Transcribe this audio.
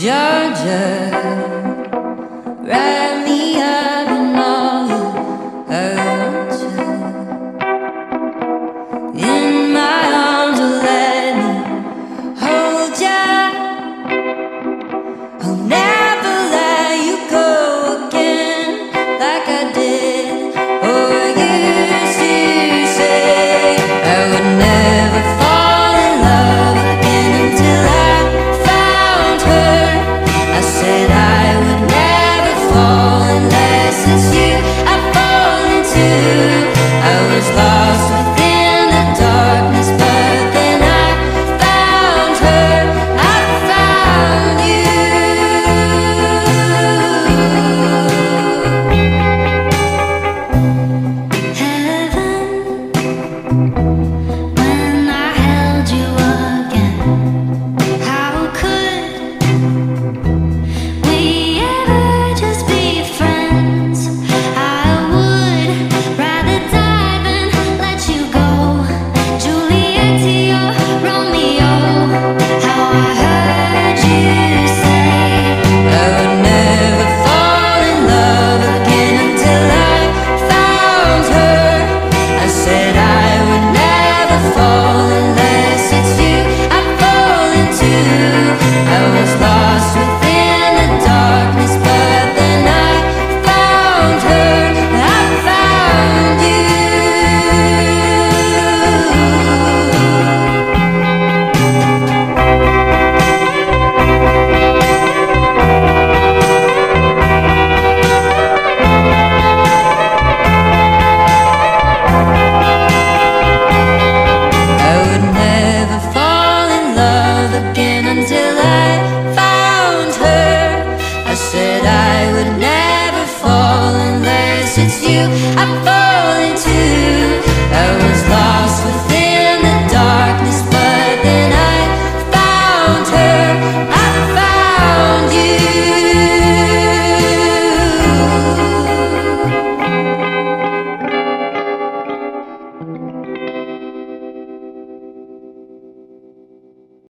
Georgia, right?